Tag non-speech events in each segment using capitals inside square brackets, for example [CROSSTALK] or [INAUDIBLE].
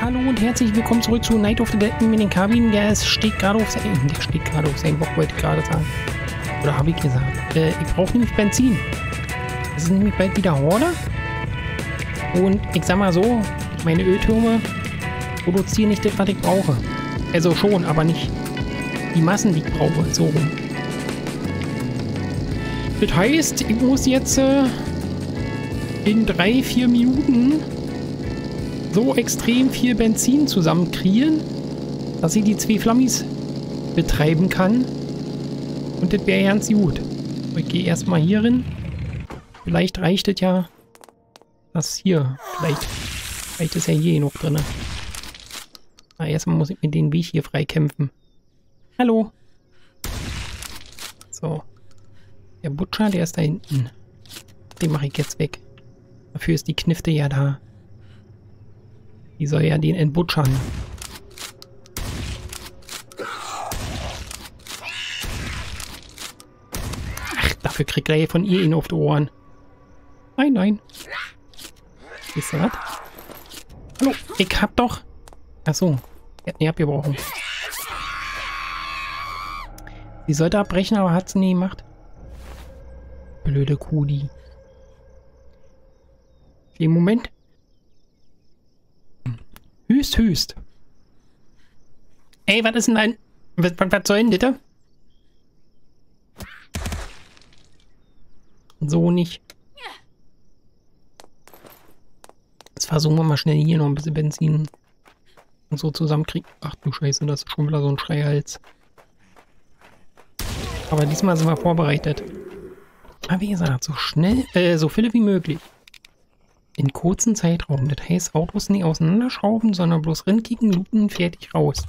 hallo und herzlich willkommen zurück zu Night of the Dead mit den Kabinen. Der steht gerade auf sein, der steht gerade auf seinem Bock, wollte ich gerade sagen. Oder habe ich gesagt. Äh, ich brauche nämlich Benzin. Es ist nämlich bald wieder Horde. Und ich sag mal so, meine Öltürme produzieren nicht das, was ich brauche. Also schon, aber nicht die Massen, die ich brauche. So rum. Das heißt, ich muss jetzt äh, in drei, vier Minuten so extrem viel Benzin zusammenkriegen, dass ich die zwei Flammis betreiben kann. Und das wäre ganz gut. Ich gehe erstmal hier hin. Vielleicht reicht es ja das hier. Vielleicht, vielleicht ist ja hier genug drin. Aber erstmal muss ich mir den Weg hier freikämpfen. Hallo. So. Der Butcher, der ist da hinten. Den mache ich jetzt weg. Dafür ist die Knifte ja da. Die soll ja den entbutschern. Ach, dafür kriegt er von ihr ihn auf die Ohren. Nein, nein. Ist was? Hallo, ich hab doch... Achso, er hat nie abgebrochen. Sie sollte abbrechen, aber hat sie nie gemacht. Blöde Kuh, die. Im Moment. Hüst, hüst. Ey, was ist denn ein... Was, was, soll denn das? So nicht. Jetzt versuchen wir mal schnell hier noch ein bisschen Benzin und so zusammenkriegen. Ach du Scheiße, das ist schon wieder so ein Schreihals. Aber diesmal sind wir vorbereitet. Aber wie gesagt, so schnell, äh, so viele wie möglich. In kurzen Zeitraum. Das heißt, Autos nicht auseinanderschrauben, sondern bloß rinkicken, looten, fertig raus.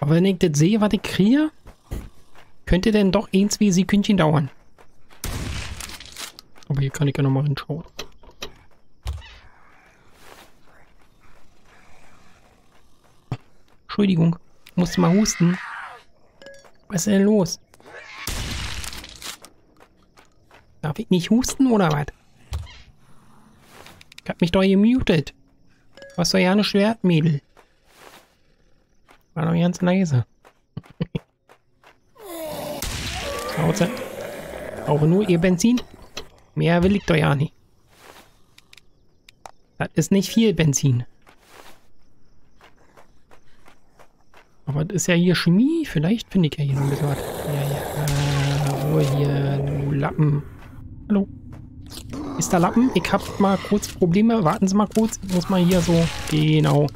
Aber wenn ich das sehe, was ich kriege, könnte denn doch ein, zwei Sekündchen dauern. Aber hier kann ich ja nochmal hinschauen. Entschuldigung, musste mal husten. Was ist denn los? Darf ich nicht husten oder was? Ich hab mich doch gemutet. Was soll ja eine Schwertmädel? War doch ganz leise. [LAUGHS] Schnauze. Brauche nur ihr Benzin. Mehr will ich doch ja nicht. Das ist nicht viel Benzin. Aber das ist ja hier Chemie. Vielleicht finde ich ja hier noch ein bisschen was. Ja, ja. Äh, Ruhe hier, du Lappen. Hallo. Ist da Lappen? Ich hab mal kurz Probleme. Warten Sie mal kurz. Ich muss mal hier so... Genau.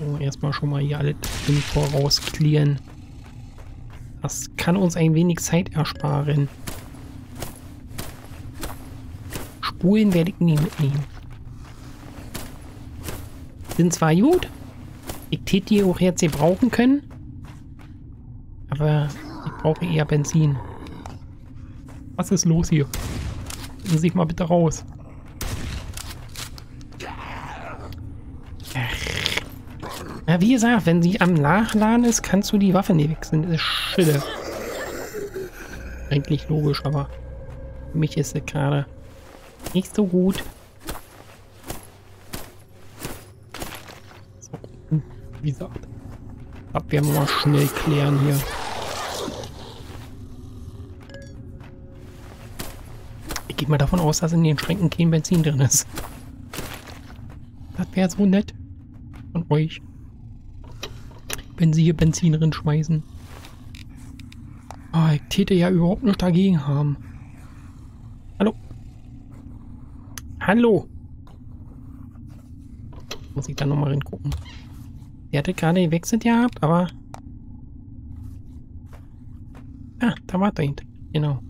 So, erstmal schon mal hier alles im Voraus clearen. Das kann uns ein wenig Zeit ersparen. Spulen werde ich nie mitnehmen. Sind zwar gut. Ich tät die auch jetzt hier brauchen können. Aber ich brauche eher Benzin. Was ist los hier? Lassen Sie mal bitte raus. Ja, wie gesagt, wenn sie am Nachladen ist, kannst du die Waffe nicht wechseln. Das ist Schille. Eigentlich logisch, aber für mich ist es gerade nicht so gut. So, wie gesagt, ab wir mal schnell klären hier. Gehe mal davon aus, dass in den Schränken kein Benzin drin ist. Das wäre so nett von euch. Wenn sie hier Benzin drin schmeißen. Oh, ich täte ja überhaupt nicht dagegen haben. Hallo? Hallo? Muss ich da nochmal hingucken. Der hatte gerade gewechselt gehabt, aber... Ah, da war er hinten. Genau.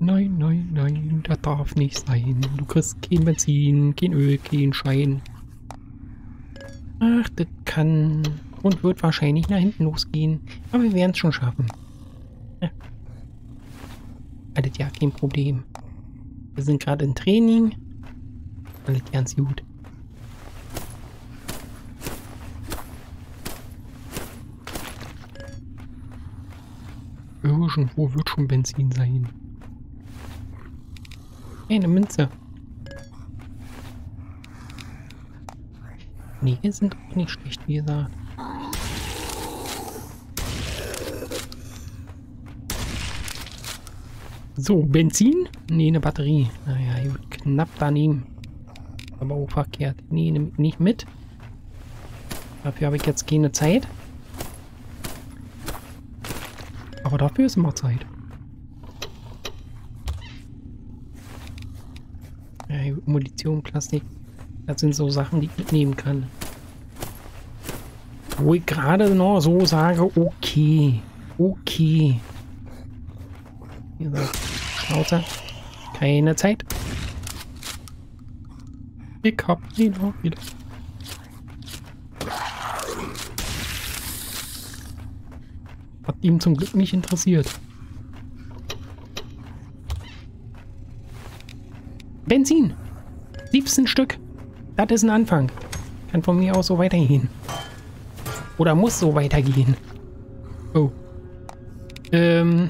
Nein, nein, nein, das darf nicht sein. Du kriegst kein Benzin, kein Öl, kein Schein. Ach, das kann und wird wahrscheinlich nach hinten losgehen. Aber wir werden es schon schaffen. Ja. Alles ja kein Problem. Wir sind gerade im Training. Alles ganz gut. Irgendwo wird schon Benzin sein. Eine Münze. Nee, sind auch nicht schlecht, wie gesagt. So, Benzin? Nee, eine Batterie. Naja, gut, knapp daneben. Aber auch verkehrt. Nee, nimm nicht mit. Dafür habe ich jetzt keine Zeit. Aber dafür ist immer Zeit. Ja, Munition, Plastik. Das sind so Sachen, die ich mitnehmen kann. Wo ich gerade noch so sage, okay. Okay. Gesagt, Schnauze. Keine Zeit. Ich hab ihn auch wieder. Hat ihm zum Glück nicht interessiert. Benzin! 17 Stück. Das ist ein Anfang. Kann von mir aus so weitergehen. Oder muss so weitergehen. Oh. Ähm.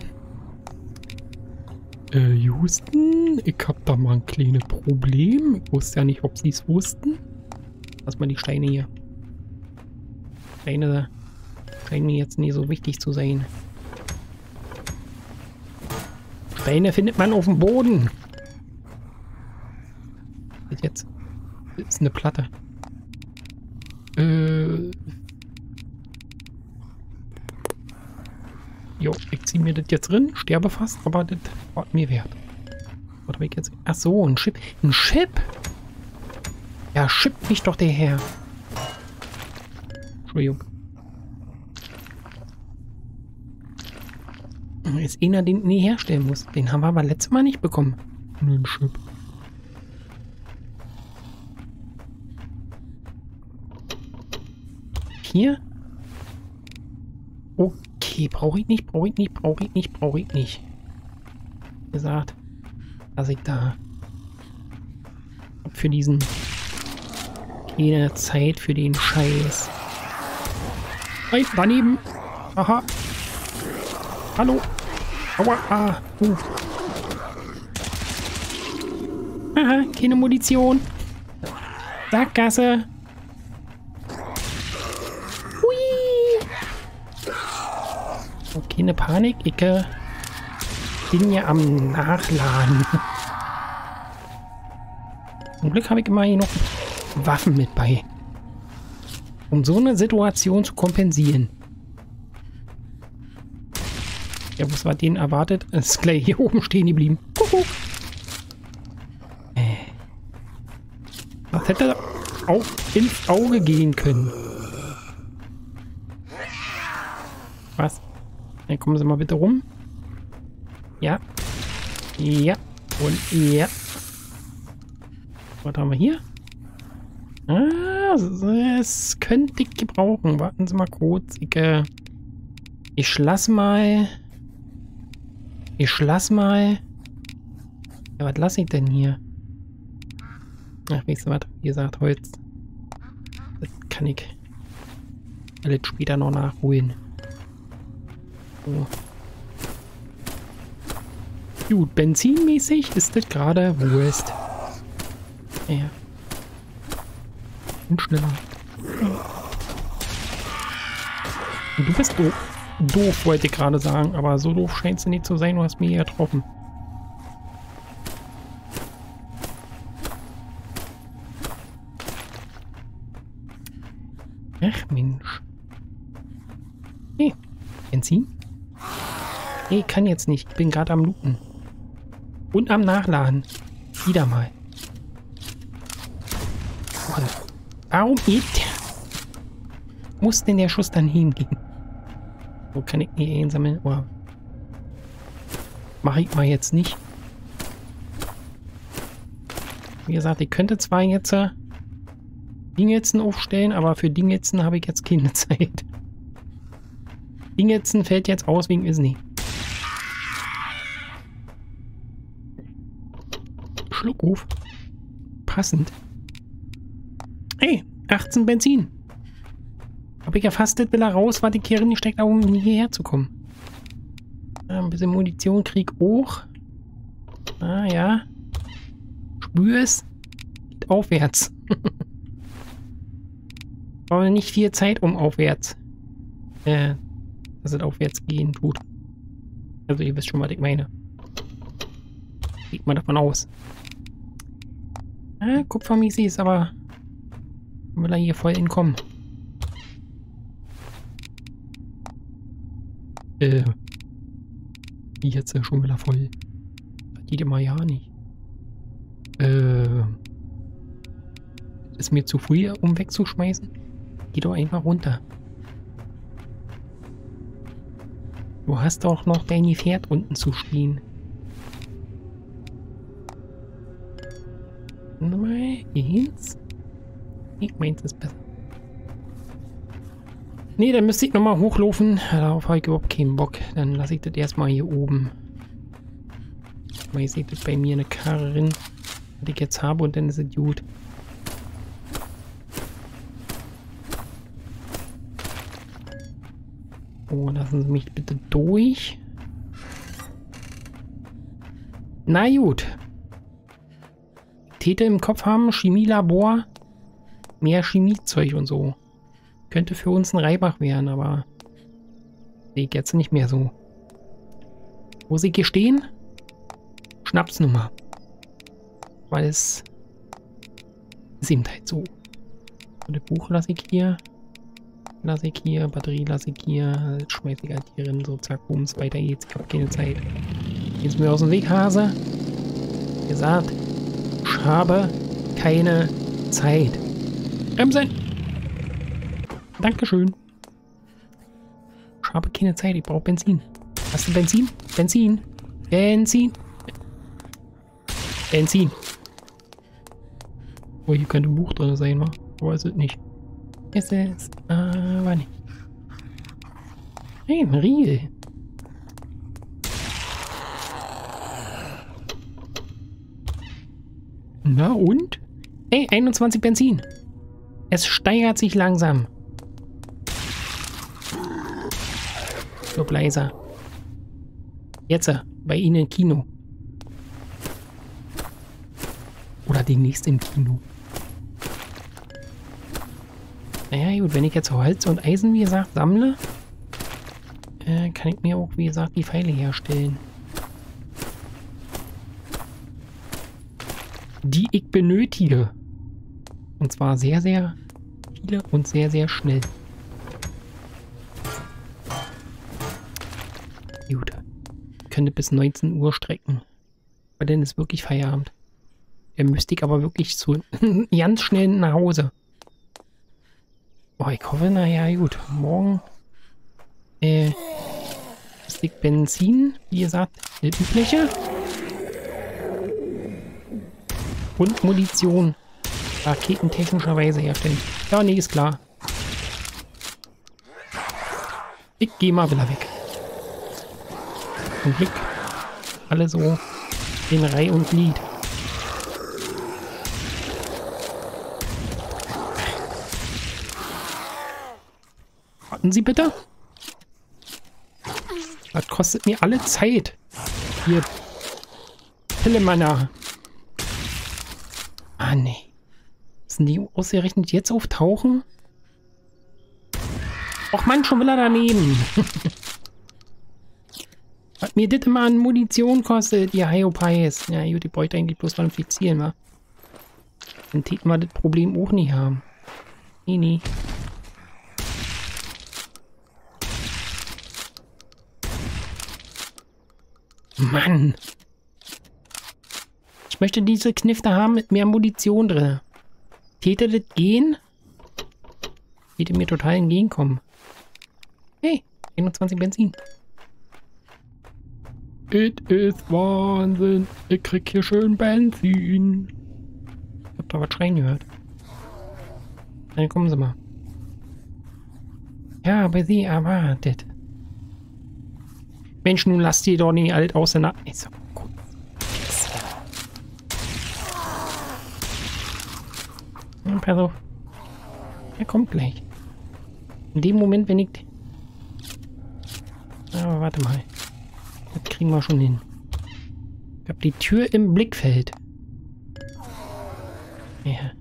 Äh, Houston, ich hab da mal ein kleines Problem. Ich wusste ja nicht, ob sie es wussten. Lass mal die Steine hier. Steine scheinen mir jetzt nie so wichtig zu sein. Steine findet man auf dem Boden. Jetzt ist eine Platte. Äh. Jo, ich ziehe mir das jetzt drin, sterbe fast, aber das war mir wert. Habe ich jetzt? Ach so, ein Chip. Ein Chip? Ja, schippt mich doch der Herr. Entschuldigung. Ist einer, den ich nie herstellen muss. Den haben wir aber letztes Mal nicht bekommen. Ein Chip. Hier? Okay, brauche ich nicht, brauche ich nicht, brauche ich nicht, brauche ich nicht. Wie gesagt, dass ich da für diesen keine Zeit für den Scheiß. Hey, daneben. Aha. Hallo. Aua. Ah. Uh. Aha, keine Munition. Sackgasse. Keine Panik. Ich bin ja am Nachladen. Zum Glück habe ich immer hier noch Waffen mit bei. Um so eine Situation zu kompensieren. Ja, was war denen erwartet? Ist gleich hier oben stehen geblieben. Kuckuck. Äh. Das hätte auch ins Auge gehen können. Was? Dann kommen Sie mal bitte rum. Ja. Ja. Und ja. Was haben wir hier? Ah, das könnte ich gebrauchen. Warten Sie mal kurz. Ich, äh, ich lass mal. Ich lass mal. Ja, was lasse ich denn hier? Ach, du was? Wie gesagt, Holz. Das kann ich alles später noch nachholen. So. Gut, benzinmäßig ist das gerade Wurst. Ja. Und schneller. Du bist doof. Doof, wollte ich gerade sagen. Aber so doof scheinst du nicht zu sein. Du hast mich hier getroffen. Ach Mensch. Hey, Benzin? Nee, kann jetzt nicht. Ich bin gerade am Looten. Und am Nachladen. Wieder mal. Warum geht Muss denn der Schuss dann hingehen? Wo kann ich ihn einsammeln? Oh. Mache ich mal jetzt nicht. Wie gesagt, ich könnte zwar jetzt äh, Dingetzen aufstellen, aber für Dingetzen habe ich jetzt keine [LAUGHS] Zeit. Dingetzen fällt jetzt aus wegen Isni. Schluckruf. Passend. Hey, 18 Benzin. Hab ich erfasst, will er raus, war die Kirche nicht steckt, um hierher zu kommen. Ein bisschen Munition krieg hoch. Ah ja. Spür es. Geht aufwärts. [LAUGHS] Brauchen nicht viel Zeit um aufwärts. Äh, dass es aufwärts gehen tut. Also ihr wisst schon, was ich meine. Geht mal davon aus. Ah, Kupfermisi ist aber... Will er hier voll entkommen. Äh. Wie jetzt schon wieder voll. Geht immer ja nicht. Äh. Ist mir zu früh, um wegzuschmeißen? Geh doch einfach runter. Du hast doch noch dein Pferd unten zu stehen. Nummer eins. Ich meins ist besser. Nee, dann müsste ich nochmal hochlaufen. Darauf habe ich überhaupt keinen Bock. Dann lasse ich das erstmal hier oben. Mal ihr seht das bei mir eine Karre drin, die ich jetzt habe und dann ist es gut. Oh, lassen Sie mich bitte durch. Na gut. Täte im Kopf haben, Chemielabor, mehr Chemiezeug und so. Könnte für uns ein Reibach werden, aber sehe jetzt nicht mehr so. Wo sie hier stehen? Schnapsnummer. Weil es eben halt so. Das Buch lasse ich hier. Lasse ich hier. Batterie lasse ich hier. Schmeiße ich halt hier rein. So, zack, bums, weiter geht's. Ich habe keine Zeit. Jetzt mir aus dem Weg, Hase. Gesagt, habe keine Zeit. Bremsen! Dankeschön. Ich habe keine Zeit, ich brauche Benzin. Hast du Benzin? Benzin? Benzin? Benzin. Oh, hier könnte ein Buch drin sein, wa? Aber ist es nicht. Es ist aber nicht. Hey, ein Riegel. Na und? Hey, 21 Benzin. Es steigert sich langsam. So leiser. Jetzt, bei Ihnen im Kino. Oder demnächst im Kino. Naja, gut, wenn ich jetzt Holz und Eisen, wie gesagt, sammle, äh, kann ich mir auch, wie gesagt, die Pfeile herstellen. Die ich benötige. Und zwar sehr, sehr viele und sehr, sehr schnell. Gut. Ich könnte bis 19 Uhr strecken. Aber dann ist wirklich Feierabend. Der müsste ich aber wirklich zu [LAUGHS] ganz schnell nach Hause. Boah, ich hoffe, naja, gut. Morgen äh, ich Benzin, wie gesagt, das übliche. Und Munition. Raketentechnischerweise herstellen. Ja, nee, ist klar. Ich gehe mal wieder weg. Zum Glück alle so in Reihe und Glied. Warten Sie bitte. Das kostet mir alle Zeit. Hier. Pillemanner. Ah, nee. Müssen die ausgerechnet jetzt auftauchen? Och Mann, schon will er daneben. [LAUGHS] Was mir das immer an Munition kostet, die Hyopies. Ja, gut, die bräuchte eigentlich bloß beim Fixieren, wa? Dann täten wir das Problem auch nicht haben. Nee, nee. Mann. Ich möchte diese Knifte haben mit mehr Munition drin. Täte das gehen? Täte mir total entgegenkommen. Hey, 21 Benzin. It ist Wahnsinn. Ich krieg hier schön Benzin. Ich hab da was schreien gehört. Dann kommen Sie mal. Ja, aber Sie erwartet. Mensch, nun lasst die doch nicht alt auseinander. Ist so Ja, pass auf. Er kommt gleich. In dem Moment, wenn ich... Aber warte mal. Das kriegen wir schon hin. Ich habe die Tür im Blickfeld. Ja.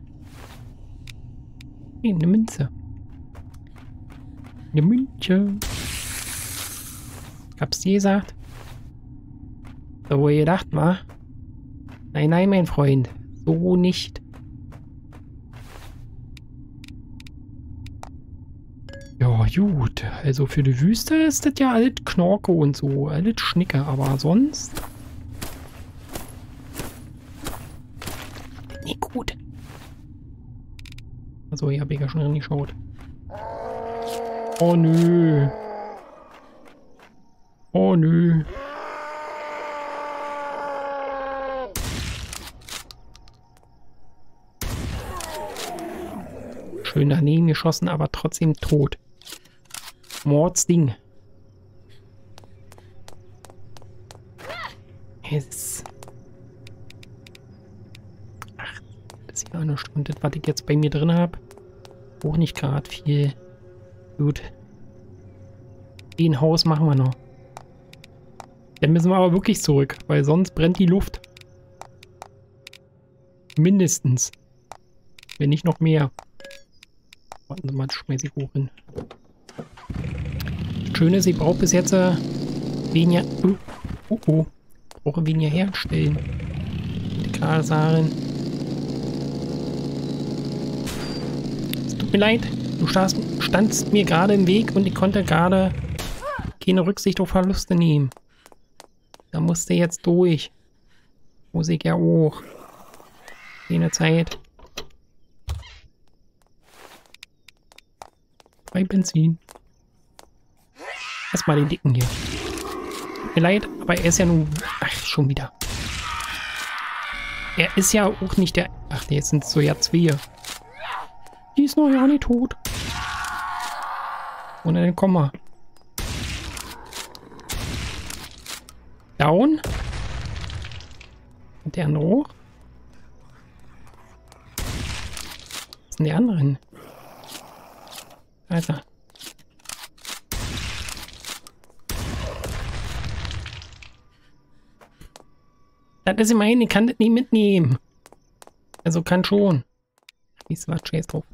Hey, eine Münze. Eine Münze. Hab's dir gesagt? So, wo ihr gedacht war? Nein, nein, mein Freund. So nicht. Gut. Also für die Wüste ist das ja alles Knorke und so. Alles Schnicke. Aber sonst... Nicht gut. Also, hier habe ich ja schon reingeschaut. Oh, nö. Oh, nö. Schön daneben geschossen, aber trotzdem tot. Mordsding. Yes. Ach, das ist ja eine Stunde, was ich jetzt bei mir drin habe. Auch nicht gerade viel. Gut. Den Haus machen wir noch. Dann müssen wir aber wirklich zurück, weil sonst brennt die Luft. Mindestens. Wenn nicht noch mehr. Warten Sie mal, schmeiß ich hoch hin. Schön ist, ich brauche bis jetzt weniger... Uh, oh, oh. Brauche weniger herstellen. Die Glasarin. Es tut mir leid. Du standst, standst mir gerade im Weg und ich konnte gerade keine Rücksicht auf Verluste nehmen. Da musste jetzt durch. Muss ich ja auch. Keine Zeit. Drei Benzin. Erstmal den dicken hier. Mir leid, aber er ist ja nun... Ach, schon wieder. Er ist ja auch nicht der... Ach, der sind so ja zwei. Die ist noch ja nicht tot. Und dann komm mal. Down. Und der andere hoch. Was sind die anderen? Also. Das ist immerhin, ich kann das nicht mitnehmen. Also kann schon. Wie ist was Chase drauf?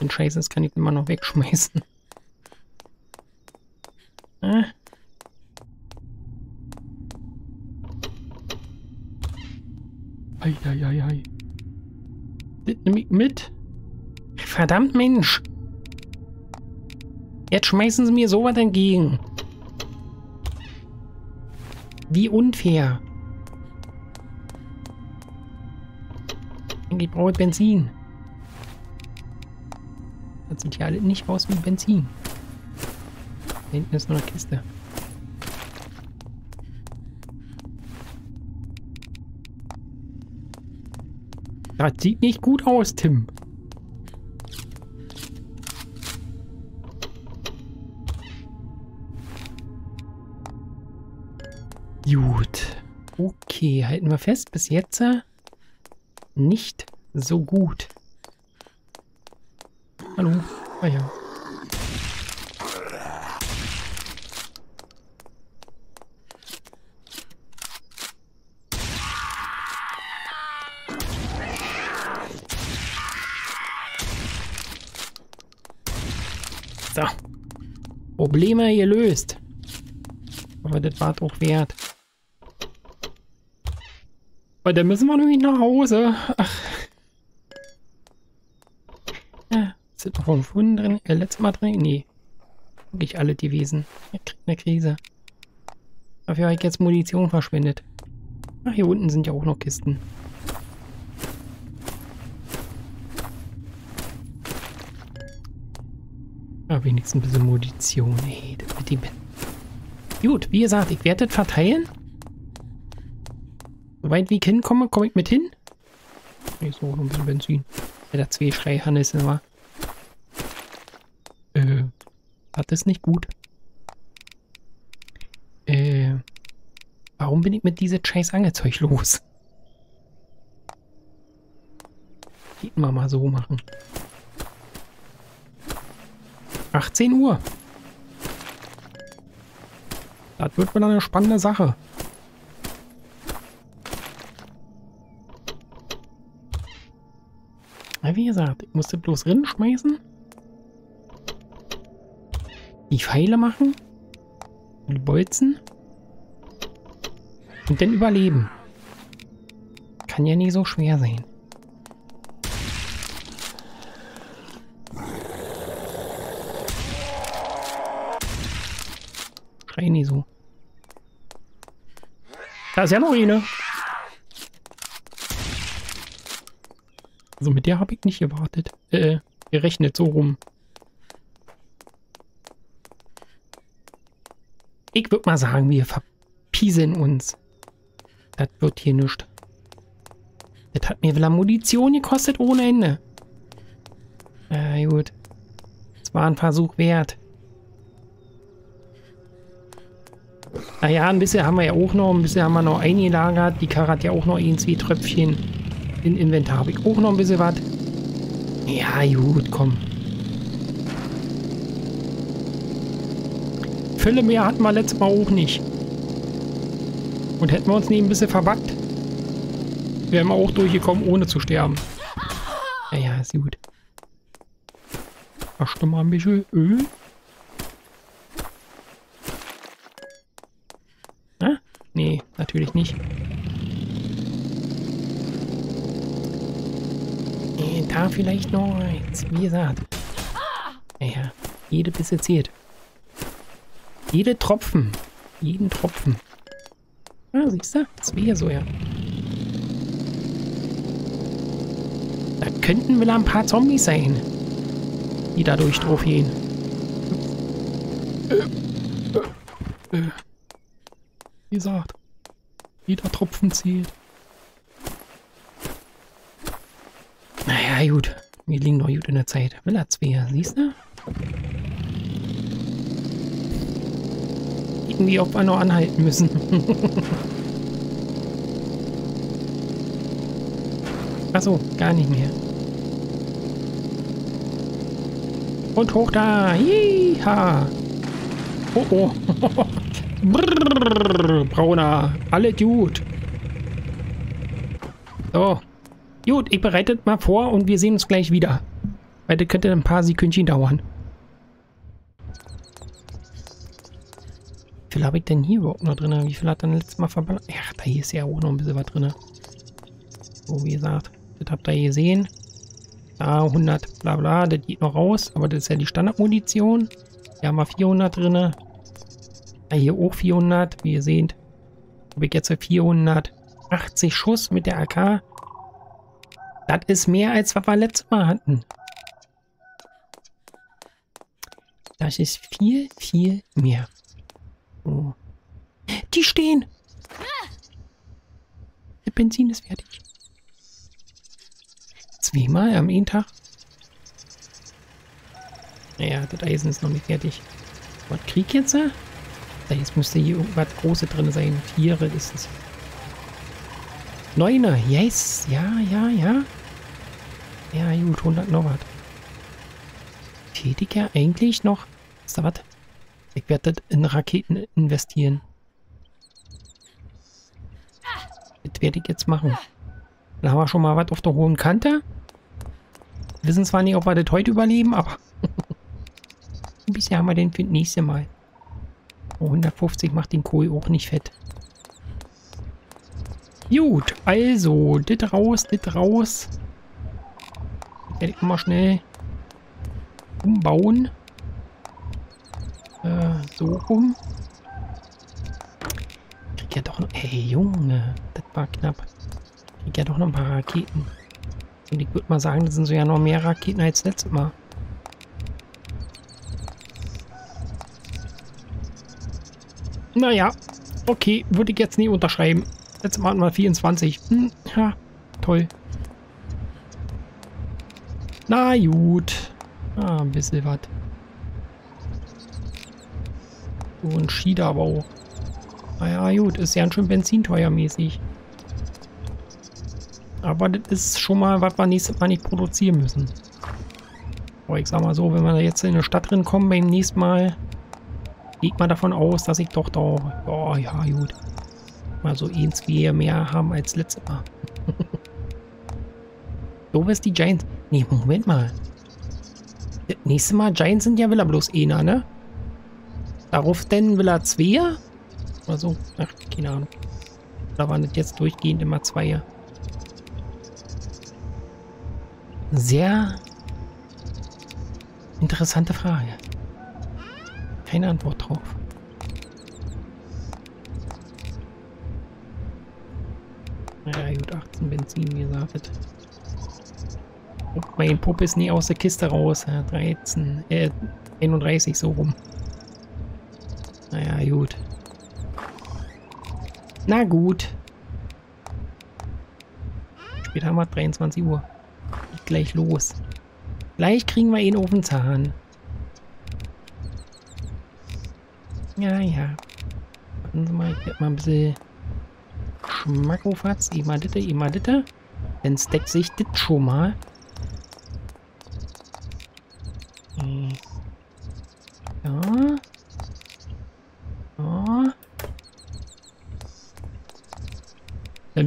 Wenn Chase ist, kann ich immer noch wegschmeißen. Ah. Eieiei. Das nehme ich mit. Verdammt Mensch. Jetzt schmeißen sie mir sowas entgegen. Wie unfair. Ich brauche Benzin. Das sieht ja alle nicht aus wie Benzin. Da hinten ist noch eine Kiste. Das sieht nicht gut aus, Tim. Gut. Okay, halten wir fest. Bis jetzt äh, nicht so gut. Hallo. Ah ja. So. Probleme gelöst. Aber das war doch wert. Weil dann müssen wir nämlich nach Hause. Ach. Ja, sind noch vorhin drin? Äh, letztes Mal drin? Nee. Wirklich alle die Wesen. Er kriegt eine Krise. Dafür habe ich jetzt Munition verschwendet. Ach, hier unten sind ja auch noch Kisten. Aber wenigstens ein bisschen Munition. Ey, das mit dem... Gut, wie gesagt, ich werde das verteilen. Soweit wie ich hinkomme, komme ich mit hin. Ich so, noch ein bisschen Benzin. Ja, der zwei Schrei Hannes war. Äh, das ist nicht gut. Äh, warum bin ich mit diesem scheiß Angelzeug los? Geht wir mal so machen. 18 Uhr. Das wird wieder eine spannende Sache. Na, wie gesagt, ich musste bloß Rinnen schmeißen. Die Pfeile machen. Die Bolzen. Und dann überleben. Kann ja nie so schwer sein. Schrei nie so. Da ist ja noch eine. Also mit der habe ich nicht gewartet. Äh, gerechnet, so rum. Ich würde mal sagen, wir verpiesen uns. Das wird hier nichts. Das hat mir wieder Munition gekostet ohne Ende. Ja, gut. Es war ein Versuch wert. Naja, ein bisschen haben wir ja auch noch. Ein bisschen haben wir noch eingelagert. Die Karre hat ja auch noch ein, zwei Tröpfchen in Inventar. Habe ich auch noch ein bisschen was. Ja, gut, komm. Fülle mehr hatten wir letztes Mal auch nicht. Und hätten wir uns nie ein bisschen verbackt, wären wir auch durchgekommen, ohne zu sterben. Naja, ist gut. Du mal ein bisschen Öl? Na? Nee, natürlich nicht. Da vielleicht noch eins. Wie gesagt. Naja, jede Bisse zählt. Jede Tropfen. Jeden Tropfen. Ah, siehst du? Das wäre so, ja. Da könnten wieder ein paar Zombies sein, die dadurch drauf gehen. Wie gesagt, jeder Tropfen zählt. Gut. Wir liegen noch gut in der Zeit. Villa 2, siehst du? irgendwie auf einmal anhalten müssen. [LAUGHS] Achso, gar nicht mehr. Und hoch da. Jeha. Oh oh. [LAUGHS] Brrr, brauner. Alle gut. So. Gut, ich bereite mal vor und wir sehen uns gleich wieder. Weil das könnte ein paar Sekündchen dauern. viel habe ich denn hier überhaupt noch drin? Wie viel hat dann letztes Mal verballert? Ja, da hier ist ja auch noch ein bisschen was drin. So, wie gesagt, das habt ihr gesehen. Da 100, bla bla, das geht noch raus. Aber das ist ja die Standardmunition. Hier haben wir 400 drin. Ja, hier auch 400. Wie ihr seht, habe ich jetzt 480 Schuss mit der AK. Das ist mehr, als was wir letztes Mal hatten. Das ist viel, viel mehr. Oh. Die stehen! Der Benzin ist fertig. Zweimal am einen Tag? Naja, das Eisen ist noch nicht fertig. Was Krieg jetzt? Da jetzt müsste hier irgendwas Großes drin sein. Tiere ist es. Neuner, yes, ja, ja, ja. Ja, gut, 100 noch was. Ich ja eigentlich noch. Ist da was? Ich werde das in Raketen investieren. Das werde ich jetzt machen. Dann haben wir schon mal was auf der hohen Kante. Wir wissen zwar nicht, ob wir das heute überleben, aber [LAUGHS] ein bisschen haben wir den für das nächste Mal. Oh, 150 macht den Kohl auch nicht fett. Gut, also, das raus, das raus. Werde ich mal schnell umbauen. Äh, so rum. Krieg ja doch noch... Ey, Junge. Das war knapp. Krieg ja doch noch ein paar Raketen. Und ich würde mal sagen, das sind so ja noch mehr Raketen als letztes Mal. Naja, okay, würde ich jetzt nie unterschreiben. Letztes Mal hatten wir 24. Hm, ja, toll. Na gut. Ah, ein bisschen was. So ein Schieder aber auch. Naja, gut, ist ja schön benzinteuermäßig. Aber das ist schon mal, was wir nächstes Mal nicht produzieren müssen. Aber ich sag mal so, wenn wir jetzt in eine Stadt drin kommen beim nächsten Mal, Geht mal davon aus, dass ich doch da... Oh, ja, gut. Mal so eins wie mehr haben als letztes Mal. [LAUGHS] so ist die Giants. Nee, Moment mal. Das nächste Mal Giants sind ja will er bloß einer, ne? Darauf denn will er zwei? Oder so? Ach, keine Ahnung. Da waren das jetzt durchgehend immer zwei. Sehr interessante Frage. Keine Antwort drauf. Ja, gut, 18 Benzin, wie gesagt. Mein Puppe ist nie aus der Kiste raus. Ja, 13, äh, 31 so rum. Naja, gut. Na gut. Später haben wir 23 Uhr. Geht gleich los. Gleich kriegen wir ihn auf den Zahn. Ja, ja. Warten Sie mal, ich werde mal ein bisschen Schmack auf hat's. Immer ditte, immer ditte. Dann steckt sich das schon mal. Hm. Ja. Ja.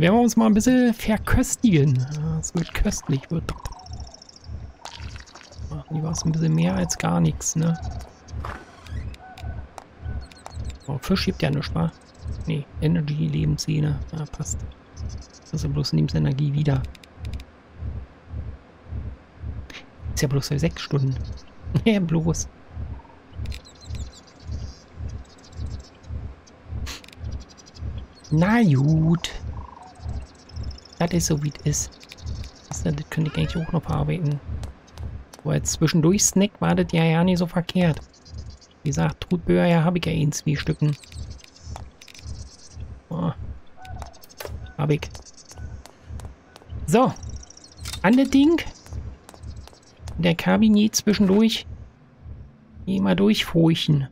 Dann werden wir uns mal ein bisschen verköstigen. Es wird köstlich, wird. Die war es ein bisschen mehr als gar nichts, ne? Oh, Fisch gibt ja nichts, wa? Nee, Energy, Lebenssehne. Ja, passt. Ja bloß Lebensenergie wieder. Ist ja bloß für sechs Stunden. [LAUGHS] ja, bloß. Na gut. Das ist so, wie es ist. Das, das könnte ich eigentlich auch noch verarbeiten. Aber jetzt zwischendurch Snack war das ja, ja nicht so verkehrt. Wie gesagt, Trutböhr ja habe ich ja in zwei Stücken. Oh. Hab ich. So. An das Ding. Der Kabinett zwischendurch. Geh mal durchfurchen.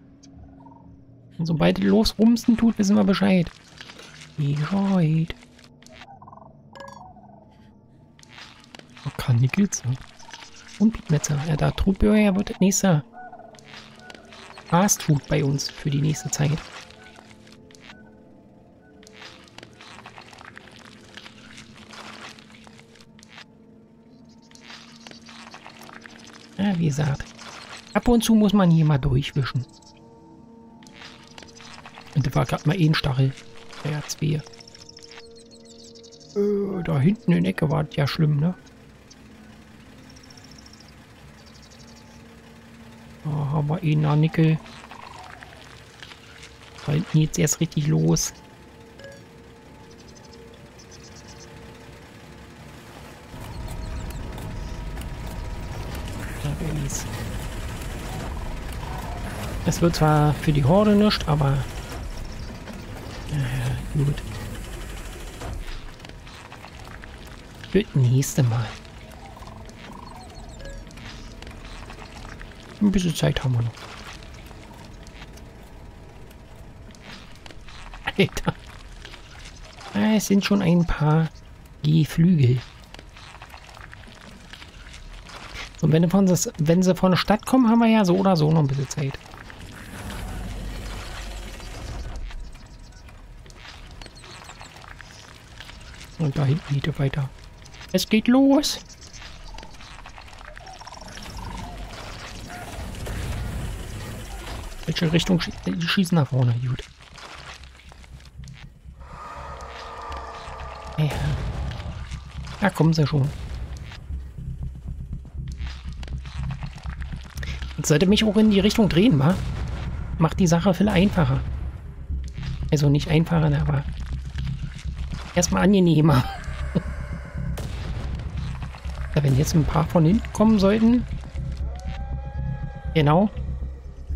Und sobald es losrumsten tut, wissen wir Bescheid. Bescheid. Karnickels. Und Pietmetzer. Ja, da Trutbürger wird das nächste Fast Food bei uns für die nächste Zeit. Ja, wie gesagt, ab und zu muss man hier mal durchwischen. Und da war gerade mal ein Stachel. Ja, zwei. Äh, da hinten in der Ecke war das ja schlimm, ne? Haben wir einen Nickel. Da hinten geht's erst richtig los. Es wird zwar für die Horde nicht, aber ja, gut. Für nächste Mal. Ein bisschen Zeit haben wir noch. Alter. Ah, es sind schon ein paar Geflügel. Und wenn, von wenn sie von der Stadt kommen, haben wir ja so oder so noch ein bisschen Zeit. Und da hinten geht er weiter. Es geht los. Welche Richtung schie die schießen nach vorne? Gut. Ja. Da kommen sie schon. Jetzt sollte mich auch in die Richtung drehen, wa? Macht die Sache viel einfacher. Also nicht einfacher, aber erstmal angenehmer. [LAUGHS] ja, wenn jetzt ein paar von hinten kommen sollten. Genau.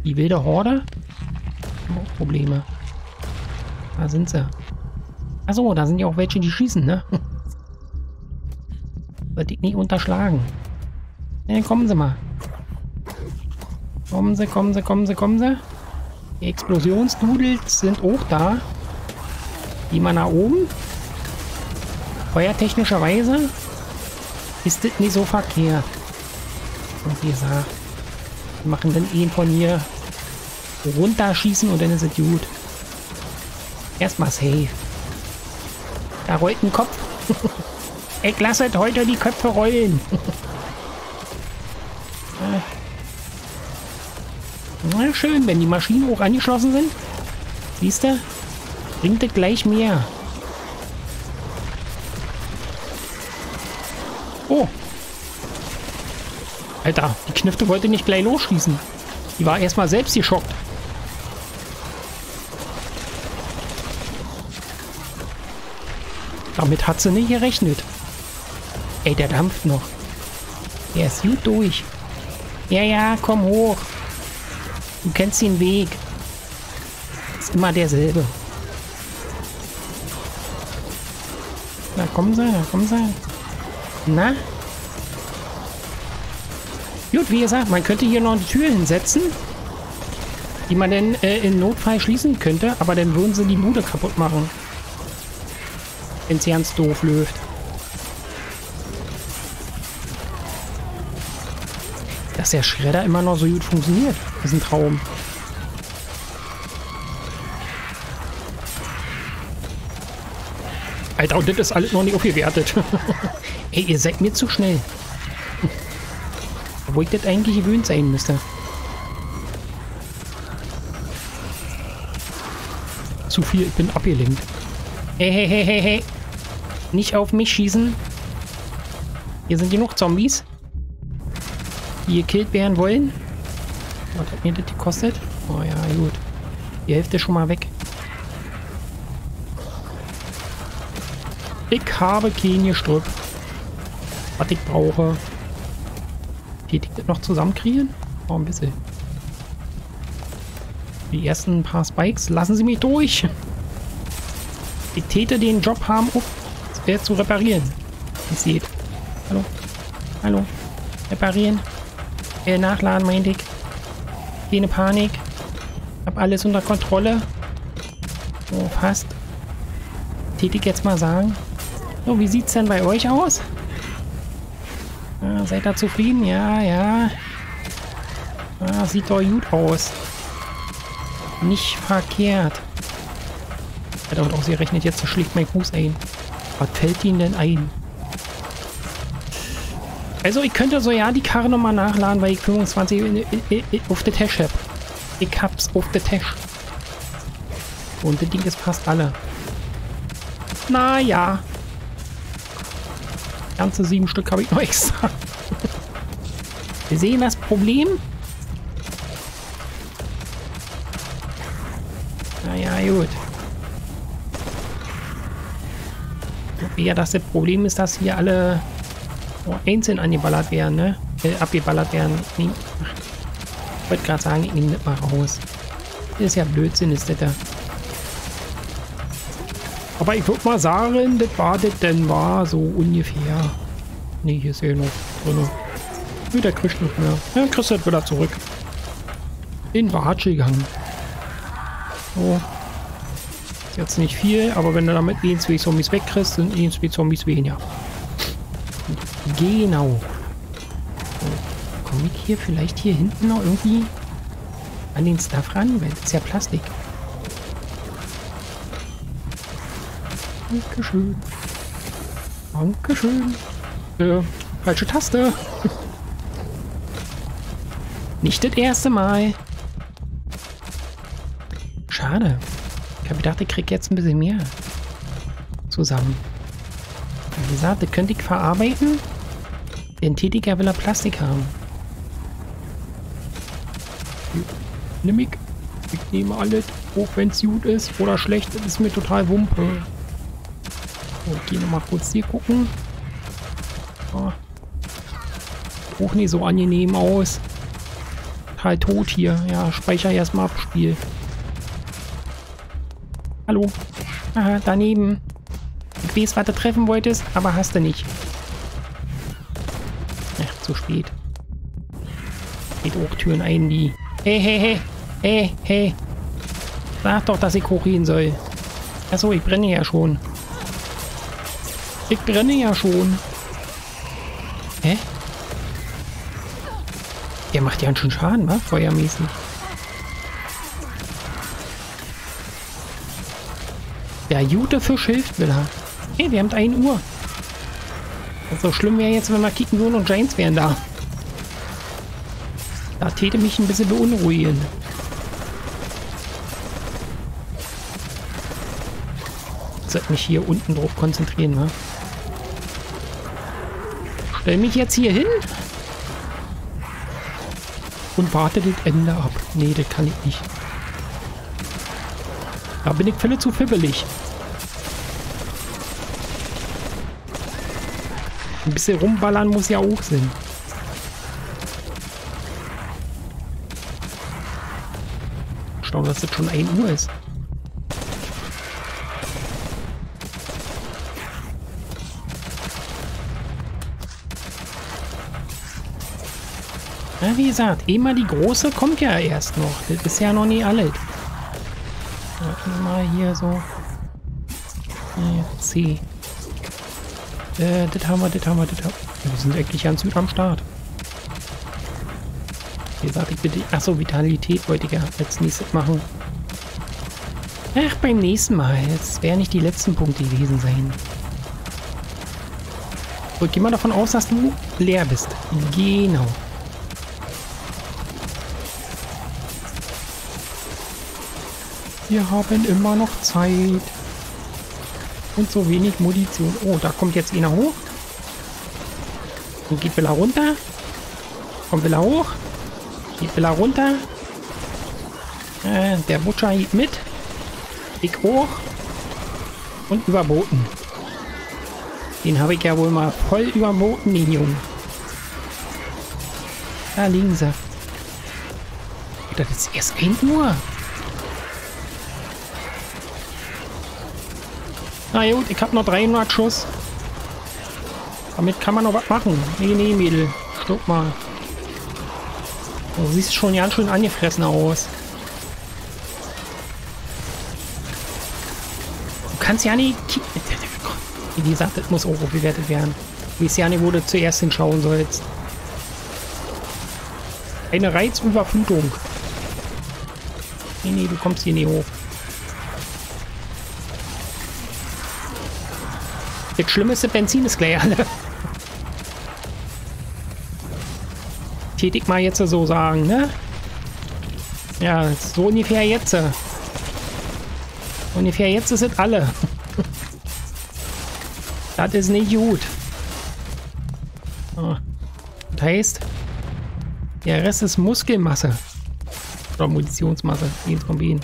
Die wilde Horde. Auch Probleme. Da sind sie. Achso, da sind ja auch welche, die schießen, ne? [LAUGHS] Wird ich nicht unterschlagen. Ja, kommen sie mal. Kommen sie, kommen sie, kommen sie, kommen sie. Die Explosionsdudels sind auch da. Die mal nach oben. Feuertechnischerweise ist das nicht so verkehrt. Und wie gesagt, wir machen dann ihn von hier runterschießen und dann ist es gut. Erstmal safe. Da rollt ein Kopf. [LAUGHS] ich lasse heute die Köpfe rollen. [LAUGHS] Na schön, wenn die Maschinen hoch angeschlossen sind. Siehst du? Bringt es gleich mehr. Alter, die Knifte wollte nicht gleich losschießen. Die war erstmal selbst geschockt. Damit hat sie nicht gerechnet. Ey, der dampft noch. Der ist gut durch. Ja, ja, komm hoch. Du kennst den Weg. Ist immer derselbe. Na, kommen sie, na, kommen sie. Na? Gut, wie gesagt, man könnte hier noch eine Tür hinsetzen, die man dann äh, in Notfall schließen könnte, aber dann würden sie die Bude kaputt machen. Wenn es ganz doof läuft. Dass der Schredder immer noch so gut funktioniert, ist ein Traum. Alter, und das ist alles noch nicht aufgewertet. [LAUGHS] Ey, ihr seid mir zu schnell. Obwohl ich das eigentlich gewöhnt sein müsste. Zu viel, ich bin abgelenkt. Hey, hey, hey, hey, hey. Nicht auf mich schießen. Hier sind genug Zombies. Die gekillt werden wollen. Was hat mir das gekostet? Oh ja, gut. Die Hälfte schon mal weg. Ich habe kein Gestrüpp. Was ich brauche. Ich das noch zusammenkriegen? Oh, ein bisschen. Die ersten paar Spikes. Lassen Sie mich durch. Ich täte den Job haben, um es zu reparieren. Ihr seht. Hallo? Hallo? Reparieren? Äh, nachladen, meinte ich. Keine Panik. Hab alles unter Kontrolle. So, fast. Tätig jetzt mal sagen. So, wie sieht's denn bei euch aus? Seid ihr zufrieden? Ja, ja. Ah, sieht doch gut aus. Nicht verkehrt. Damit auch sie rechnet jetzt, schlägt mein Fuß ein. Was fällt ihnen denn ein? Also ich könnte so ja die Karre nochmal nachladen, weil ich 25 in, in, in, auf der Tasche habe. Ich hab's auf der Tasche. Und das Ding ist fast alle. Naja. Ganze sieben Stück habe ich noch [LAUGHS] extra. Wir sehen das Problem. Naja, gut. Ja, das, Problem ist, dass hier alle oh, einzeln angeballert werden, ne? Äh, abgeballert werden. Nee. Ich wollte gerade sagen, ich nehme das mal raus. Das ist ja Blödsinn, ist das da. Aber ich würde mal sagen, das war das denn war so ungefähr. Ne, hier ist ja noch drin. Nö, der kriegt nicht mehr. Ja, kriegst du wieder zurück. In Watsche gegangen. So. Jetzt nicht viel, aber wenn du damit zwei Zombies wegkriegst, sind zwei Zombies weniger. Genau. So. Komme ich hier vielleicht hier hinten noch irgendwie an den Stuff ran? Weil das ist ja Plastik. Dankeschön. Dankeschön. Äh, falsche Taste. [LAUGHS] Nicht das erste Mal. Schade. Ich habe gedacht, ich krieg jetzt ein bisschen mehr zusammen. Wie gesagt, das könnte ich verarbeiten. Den Tätiger will er Plastik haben. Nimm ich. Ich nehme alles, auch wenn es gut ist oder schlecht, das ist mir total Wumpe. So, ich gehe nochmal kurz hier gucken. Oh. Auch nicht so angenehm aus. Halt tot hier. Ja, speicher erstmal ab, Spiel. Hallo. Aha, daneben. Ich weiß, was du treffen wolltest, aber hast du nicht. Ach, zu spät. Geht auch Türen ein, die... Hey, hey, hey. Hey, hey. Sag doch, dass ich hochgehen soll. Achso, ich brenne ja schon. Ich brenne ja schon. macht ja schon Schaden, wa? Feuermäßig. Der Jute für Schilfwiller. Hey, wir haben 1 Uhr. So schlimm wäre jetzt, wenn wir kicken würden und Giants wären da. Da täte mich ein bisschen beunruhigen. sollte mich hier unten drauf konzentrieren, ne? Stell mich jetzt hier hin? Und warte das Ende ab. Nee, das kann ich nicht. Da bin ich völlig zu fibbelig. Ein bisschen rumballern muss ja auch sein. Schauen, dass es schon 1 Uhr ist. Wie gesagt, immer die große kommt ja erst noch. Das ist ja noch nie alles. Mal hier so. C. Äh, das haben wir, das haben wir, das haben wir. Wir sind eigentlich ganz gut am Start. Wie gesagt, ich bitte. Achso, Vitalität wollte ich ja als nächstes machen. Ach, beim nächsten Mal. Es werden nicht die letzten Punkte gewesen sein. So, geh mal davon aus, dass du leer bist. Genau. Wir haben immer noch Zeit. Und so wenig Munition. Oh, da kommt jetzt einer hoch. Und geht Villa runter. Kommt Villa hoch. Geht Villa runter. Äh, der Butcher geht mit. Ich hoch. Und überboten. Den habe ich ja wohl mal voll überboten, den Jungen. Da liegen sie. Das ist erst 1 Uhr. Na gut, ich habe noch 300 Schuss. Damit kann man noch was machen. Nee, nee, Mädel. Stopp mal. Du siehst schon ganz schön angefressen aus. Du kannst ja nicht... [LAUGHS] Wie gesagt, das muss auch bewertet werden. Du weißt ja nicht, wo du zuerst hinschauen sollst. Eine Reizüberflutung. Nee, nee, du kommst hier nie hoch. Das schlimmste Benzin ist gleich alle. Tätig mal jetzt so sagen, ne? Ja, so ungefähr jetzt. Ungefähr jetzt es alle. [LAUGHS] das ist nicht gut. Oh. Das heißt, der Rest ist Muskelmasse. Oder Munitionsmasse. Von beiden.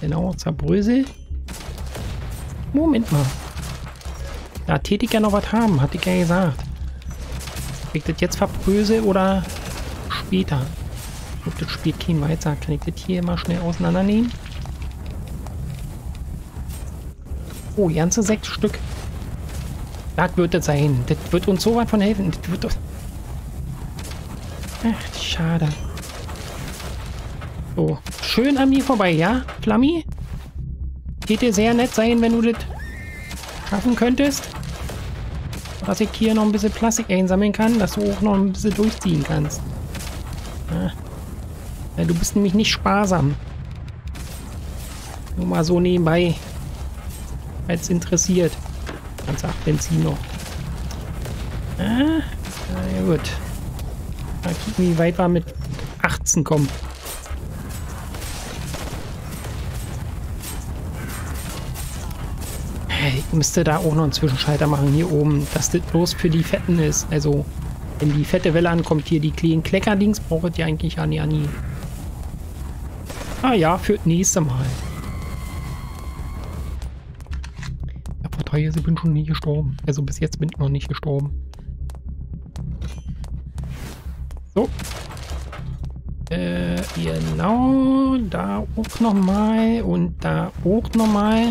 Genau, zerbrösel. Moment mal. Da täte ich ja noch was haben, hatte ich ja gesagt. Kriegt das jetzt verbröse oder später? Glaube, das spielt kein weiter. Kann ich das hier mal schnell auseinandernehmen? Oh, ganze sechs Stück. Das wird das sein. Das wird uns so weit von helfen. Das wird doch... Ach, schade. So, schön an mir vorbei, ja, Flammi? Hätte sehr nett sein, wenn du das schaffen könntest dass ich hier noch ein bisschen Plastik einsammeln kann, dass du auch noch ein bisschen durchziehen kannst. Ja. du bist nämlich nicht sparsam. Nur mal so nebenbei. Als interessiert. Ganz acht Benzin noch. Ah, na ja, gut. Mal gucken, wie weit wir mit 18 kommen. Müsste da auch noch einen Zwischenschalter machen hier oben, dass das bloß für die Fetten ist. Also, wenn die fette Welle ankommt, hier die kleinen Kleckerdings, braucht ihr eigentlich Ani Ani. Ah ja, für das nächste Mal. Ja, vor drei Jahren bin ich schon nie gestorben. Also bis jetzt bin ich noch nicht gestorben. So. Äh, genau. Da auch nochmal. Und da auch nochmal.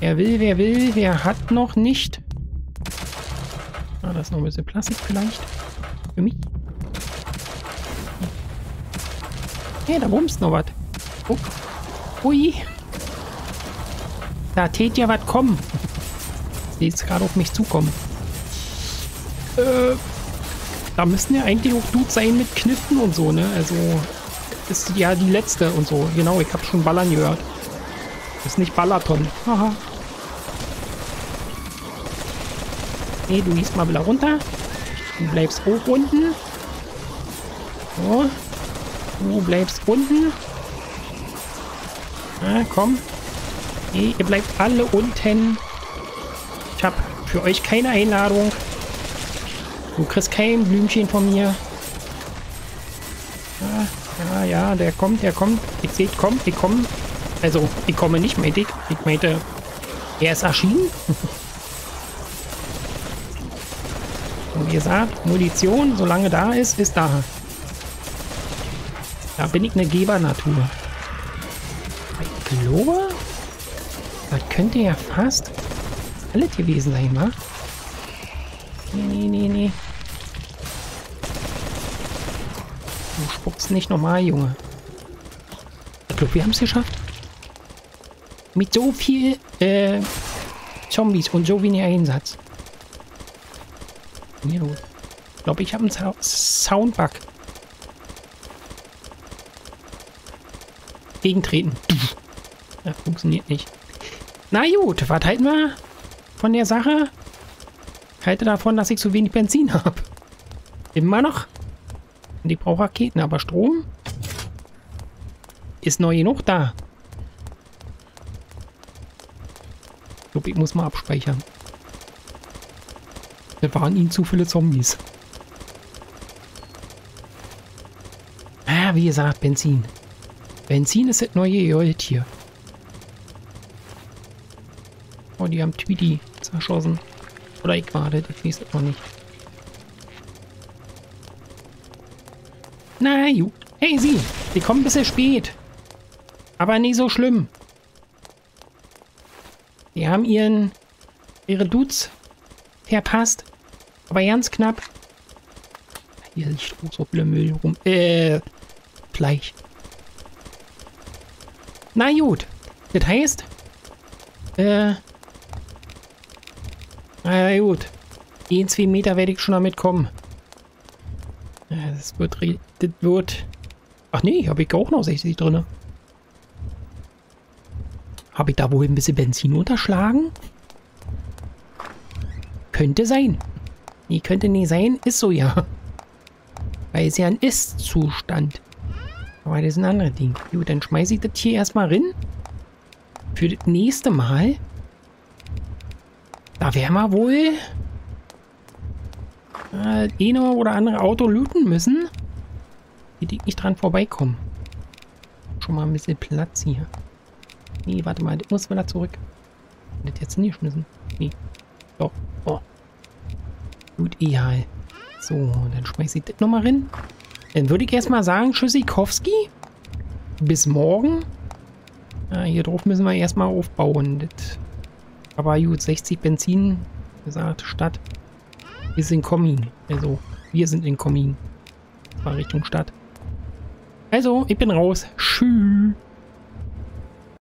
Wer will, wer will, wer hat noch nicht. Ah, da ist noch ein bisschen Plastik vielleicht. Für mich. Hey, da bumst noch was. Oh. Ui. Da tät ja was kommen. Sie ist gerade auf mich zukommen. Äh, da müssen ja eigentlich auch Dudes sein mit Kniffen und so, ne? Also, ist ja die letzte und so. Genau, ich habe schon Ballern gehört. Ist nicht Balaton. Haha. Nee, du gehst mal wieder runter. Du bleibst hoch unten. So. Du bleibst unten. Na, komm. Nee, ihr bleibt alle unten. Ich habe für euch keine Einladung. Du kriegst kein Blümchen von mir. Ja, ja, ja, der kommt, der kommt. Ich sehe, ich komme, ich komme. Also, ich komme nicht, meinte ich. Ich meinte, er ist erschienen. Und wie gesagt, Munition, solange da ist, ist da. Da bin ich eine Gebernatur. Ich glaube, das könnte ja fast alles gewesen sein, wa? Nee, nee, nee, nee. Du spuckst nicht normal, Junge. Ich glaube, wir haben es geschafft. Mit so viel äh, Zombies und so wenig Einsatz. Ich glaube, ich habe einen Soundbug. Gegentreten. Ja, funktioniert nicht. Na gut, was halten wir von der Sache? Ich halte davon, dass ich so wenig Benzin habe. Immer noch. Und ich brauche Raketen, aber Strom ist neu genug da. Glaube, ich muss mal abspeichern. Da waren ihnen zu viele Zombies. Ah, wie gesagt, Benzin. Benzin ist das neue Gold hier. Oh, die haben Tweety zerschossen. Oder ich warte, ich weiß es noch nicht. Na gut. Hey, Sie, Sie kommen ein bisschen spät. Aber nicht so schlimm. Sie haben ihren, ihre Dudes verpasst. Aber ganz knapp. Hier auch so viel Müll rum. Äh, Fleisch. Na gut. Das heißt, äh, na gut. In zwei Meter werde ich schon damit kommen. Ja, das wird, das wird... Ach nee, habe ich auch noch 60 drin. Habe ich da wohl ein bisschen Benzin unterschlagen? Könnte sein. Nee, könnte nicht sein. Ist so, ja. Weil es ja ein Ist-Zustand. Aber das ist ein anderes Ding. Gut, dann schmeiße ich das hier erstmal rein. Für das nächste Mal. Da werden wir wohl äh, eine oder andere Auto looten müssen. Die nicht dran vorbeikommen. Schon mal ein bisschen Platz hier. Nee, warte mal, das muss man da zurück. Das jetzt nicht geschmissen. Nee. Doch. Oh. Gut, egal. So, dann schmeiße ich das nochmal rein. Dann würde ich erstmal sagen, Tschüssikowski. Bis morgen. Ja, hier drauf müssen wir erstmal aufbauen. Das aber gut, 60 Benzin, gesagt, Stadt. Wir sind Kommin. Also, wir sind in Kommin. Das war Richtung Stadt. Also, ich bin raus. Tschüss.